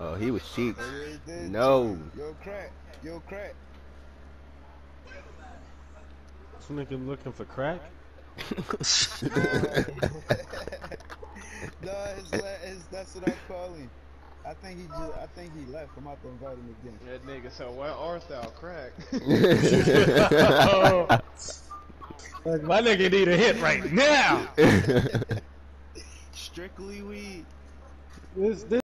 Oh, he was cheeks. No. Yo, crack. Yo, crack. This nigga looking for crack? no, it's, it's, that's what I'm calling. I think he just, I think he left. I'm about to invite him again. That nigga, said, why art thou crack? Like, my nigga need a hit right now. Strictly weed. This, this